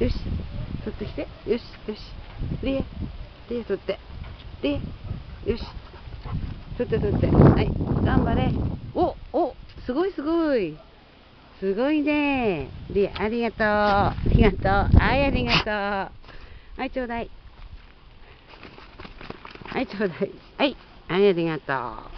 よし取ってきて。よしよし。リエリエ取って。リエよし。取って取って。はい。頑張れ。おおすごいすごい。すごいね。リエありがとう。ありがとう。はいありがとう。はいちょうだい。はいちょうだいはい。はいありがとう。